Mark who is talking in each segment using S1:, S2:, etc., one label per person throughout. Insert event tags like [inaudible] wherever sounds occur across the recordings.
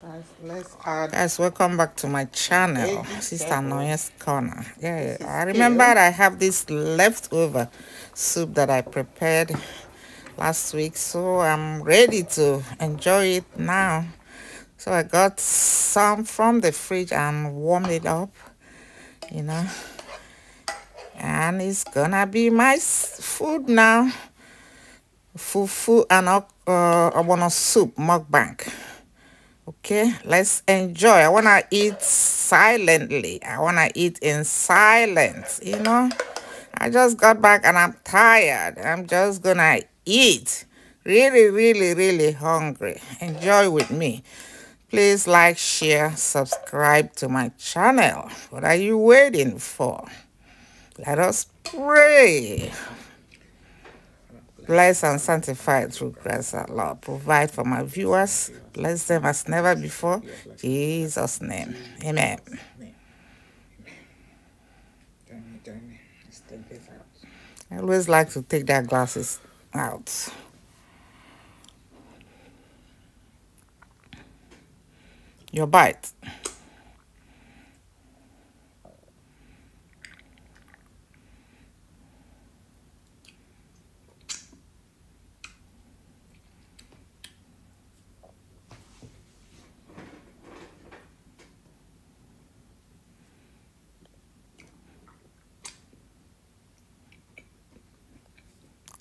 S1: Guys, let's add
S2: Guys, welcome back to my channel,
S1: Sista
S2: Nonye's Corner. Yeah, I remember. I have this leftover soup that I prepared last week, so I'm ready to enjoy it now. So I got some from the fridge and warmed it up, you know, and it's gonna be my food now. Fufu and uh, uh, soup mukbang. Okay, let's enjoy. I want to eat silently. I want to eat in silence, you know. I just got back and I'm tired. I'm just to eat. Really, really, really hungry. Enjoy with me. Please like, share, subscribe to my channel. What are you waiting for? Let us pray. Bless and sanctify through Christ our Lord. Provide for my viewers. Bless them as never before. Jesus' name. Amen. I always like to take their glasses out. Your bite.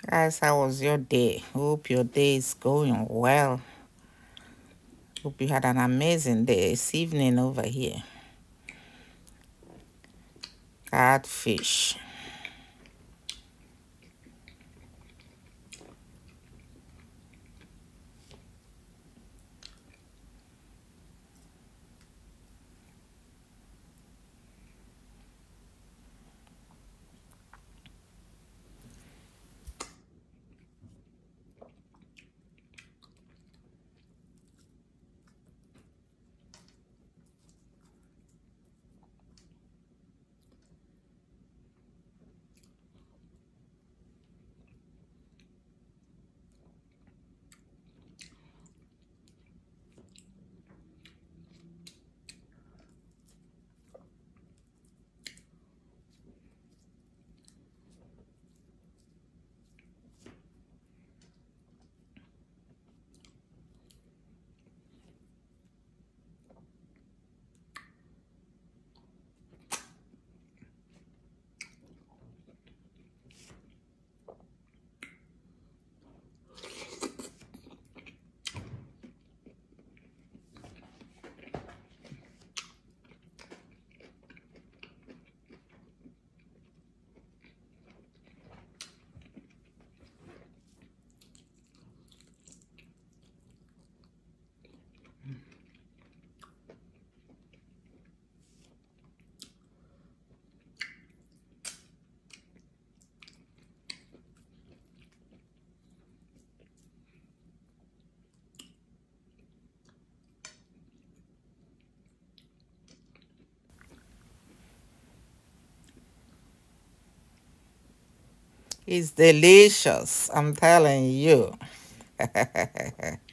S2: Guys, how was your day? Hope your day is going well. Hope you had an amazing day. It's evening over here. Catfish. It's delicious. I'm telling you. [laughs]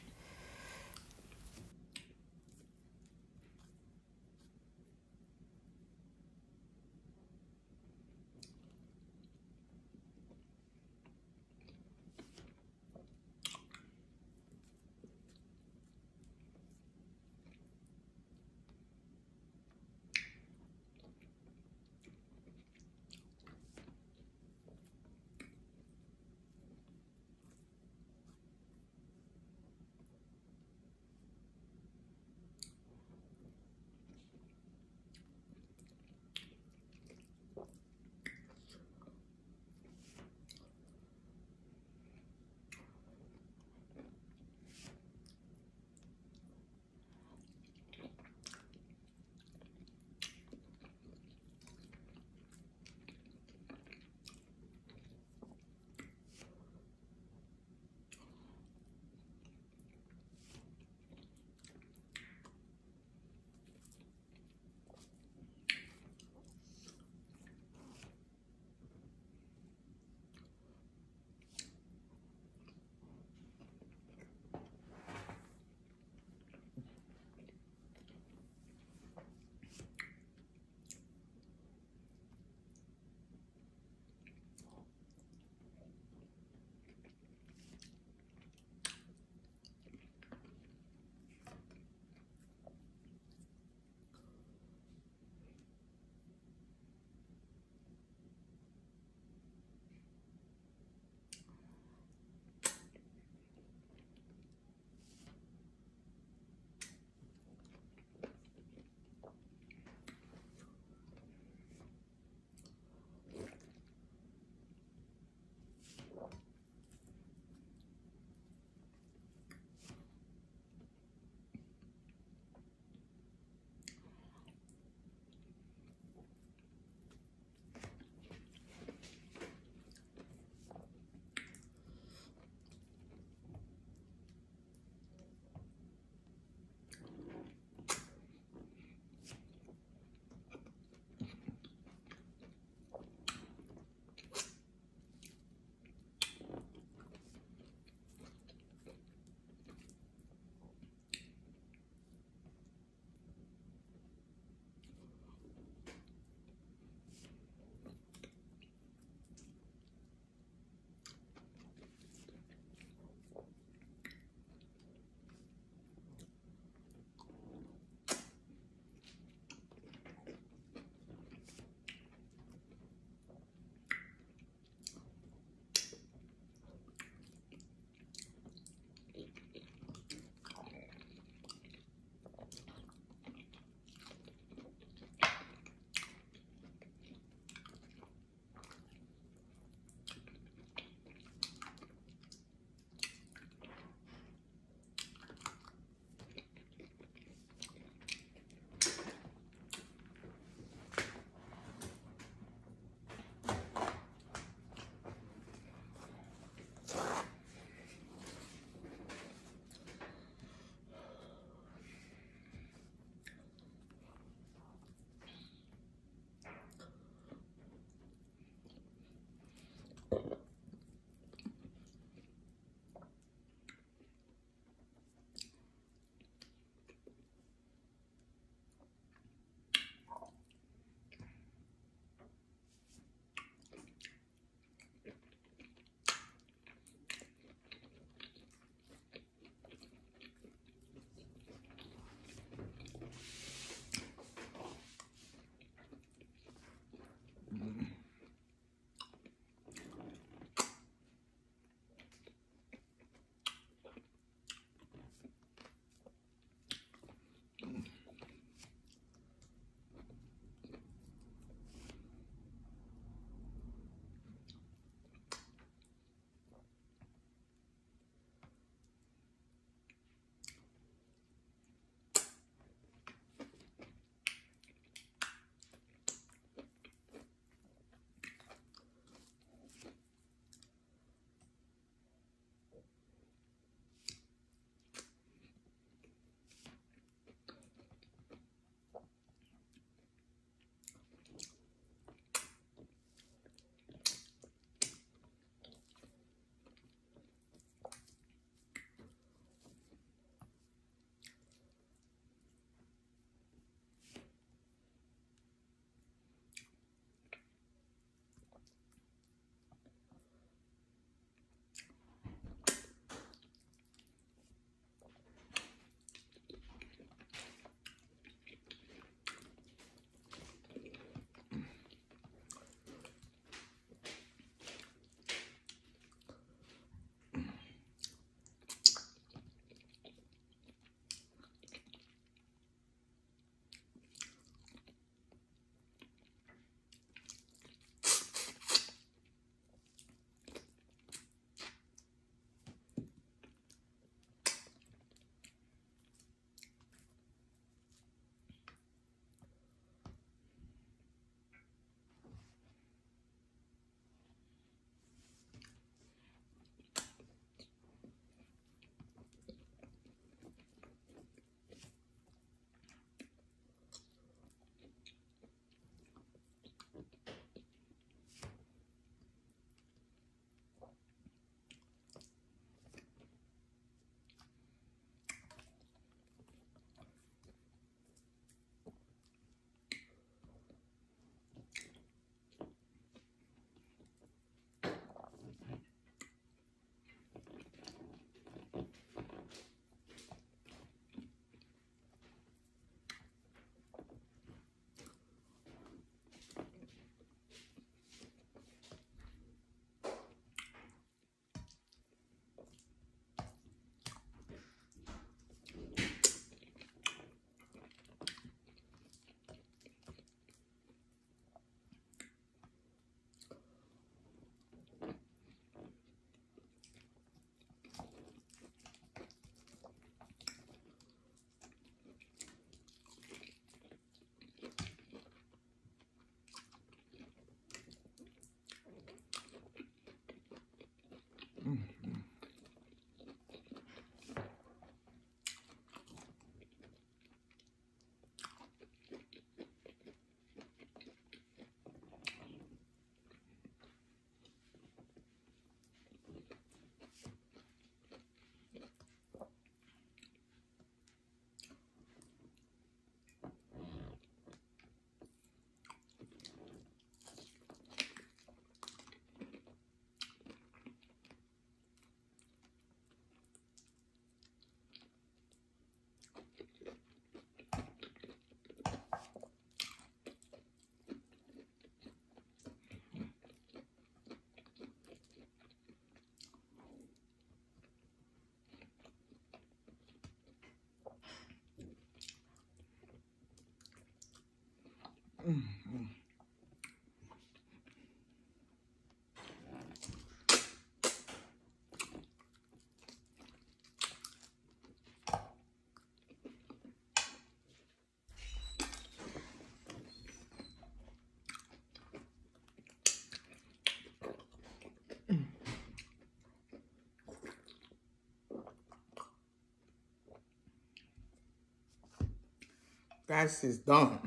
S1: Guys, is done.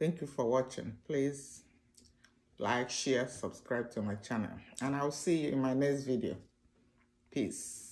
S1: Thank you for watching. Please like, share, subscribe to my channel. And I'll see you in my next video. Peace.